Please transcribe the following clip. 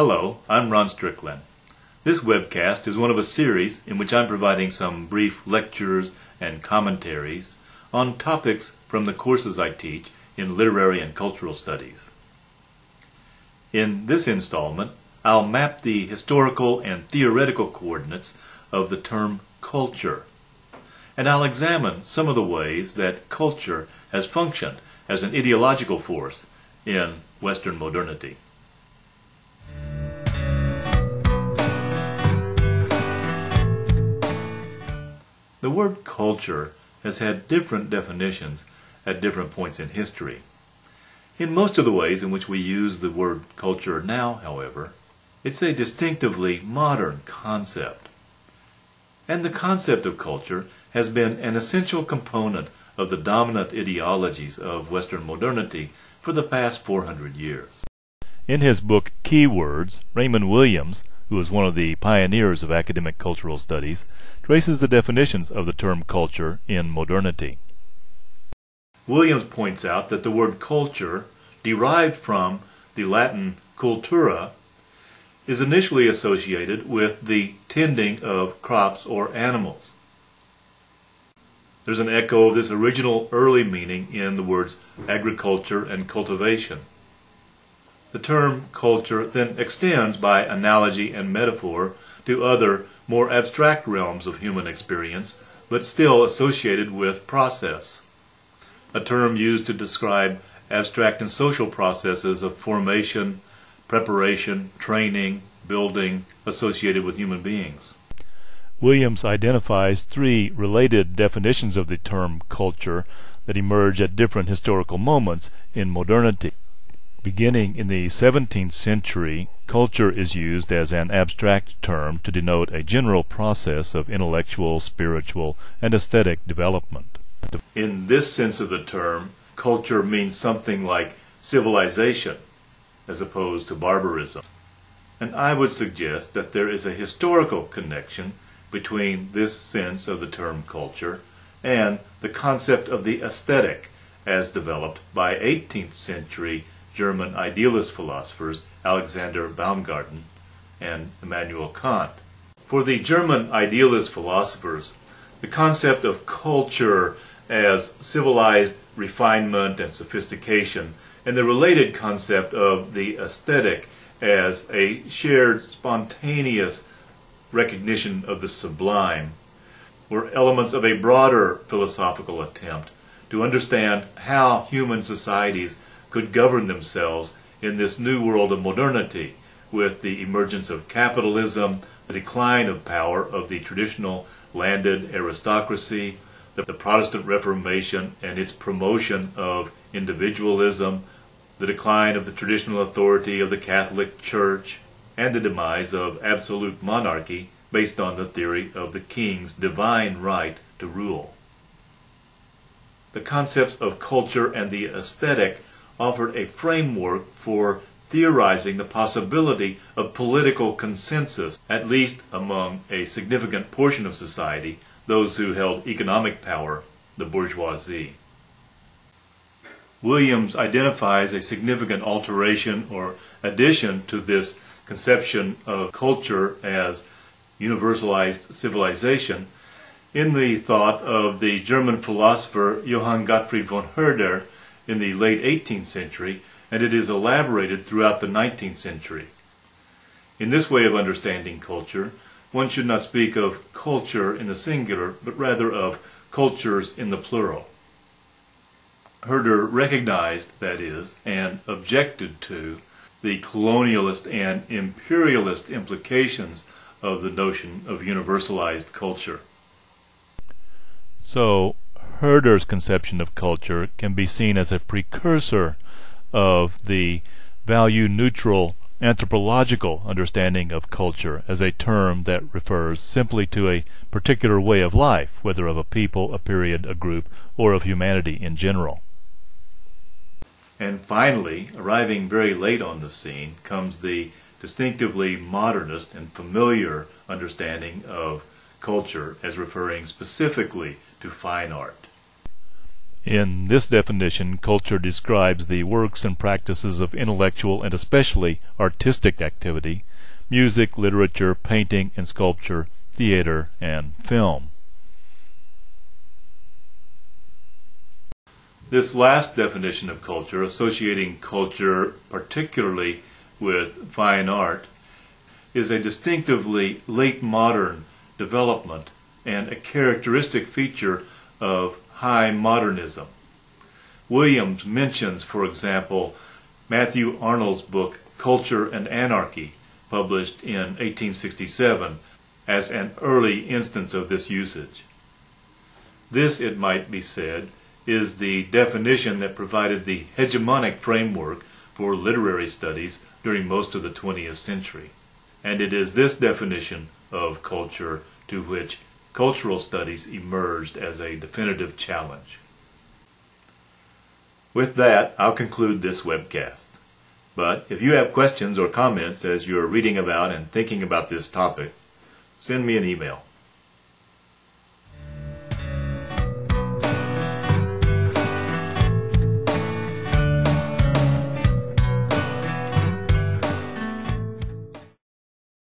Hello, I'm Ron Strickland. This webcast is one of a series in which I'm providing some brief lectures and commentaries on topics from the courses I teach in literary and cultural studies. In this installment, I'll map the historical and theoretical coordinates of the term culture, and I'll examine some of the ways that culture has functioned as an ideological force in Western modernity. Word culture has had different definitions at different points in history. In most of the ways in which we use the word culture now, however, it's a distinctively modern concept. And the concept of culture has been an essential component of the dominant ideologies of Western modernity for the past 400 years. In his book Keywords, Raymond Williams, who was one of the pioneers of academic cultural studies, traces the definitions of the term culture in modernity. Williams points out that the word culture, derived from the Latin cultura, is initially associated with the tending of crops or animals. There's an echo of this original early meaning in the words agriculture and cultivation. The term culture then extends by analogy and metaphor to other, more abstract realms of human experience, but still associated with process. A term used to describe abstract and social processes of formation, preparation, training, building associated with human beings. Williams identifies three related definitions of the term culture that emerge at different historical moments in modernity. Beginning in the 17th century, culture is used as an abstract term to denote a general process of intellectual, spiritual, and aesthetic development. In this sense of the term, culture means something like civilization as opposed to barbarism. And I would suggest that there is a historical connection between this sense of the term culture and the concept of the aesthetic as developed by 18th century German idealist philosophers Alexander Baumgarten and Immanuel Kant. For the German idealist philosophers, the concept of culture as civilized refinement and sophistication, and the related concept of the aesthetic as a shared, spontaneous recognition of the sublime were elements of a broader philosophical attempt to understand how human societies could govern themselves in this new world of modernity with the emergence of capitalism, the decline of power of the traditional landed aristocracy, the, Protestant Reformation and its promotion of individualism, the decline of the traditional authority of the Catholic Church, and the demise of absolute monarchy based on the theory of the king's divine right to rule. The concepts of culture and the aesthetic offered a framework for theorizing the possibility of political consensus, at least among a significant portion of society, those who held economic power, the bourgeoisie. Williams identifies a significant alteration or addition to this conception of culture as universalized civilization in the thought of the German philosopher Johann Gottfried von Herder in the late 18th century, and it is elaborated throughout the 19th century. In this way of understanding culture, one should not speak of culture in the singular, but rather of cultures in the plural. Herder recognized, that is, and objected to, the colonialist and imperialist implications of the notion of universalized culture. So, Herder's conception of culture can be seen as a precursor of the value neutral anthropological understanding of culture as a term that refers simply to a particular way of life, whether of a people, a period, a group, or of humanity in general. And finally, arriving very late on the scene, comes the distinctively modernist and familiar understanding of culture as referring specifically to fine art. In this definition, culture describes the works and practices of intellectual and especially artistic activity music, literature, painting and sculpture, theater, and film. This last definition of culture, associating culture particularly with fine art, is a distinctively late modern development and a characteristic feature of high modernism. Williams mentions, for example, Matthew Arnold's book Culture and Anarchy, published in 1867, as an early instance of this usage. This, it might be said, is the definition that provided the hegemonic framework for literary studies during most of the 20th century. And it is this definition of culture to which cultural studies emerged as a definitive challenge. With that, I'll conclude this webcast. But if you have questions or comments as you're reading about and thinking about this topic, send me an email.